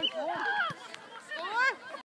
Thank you.